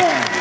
on.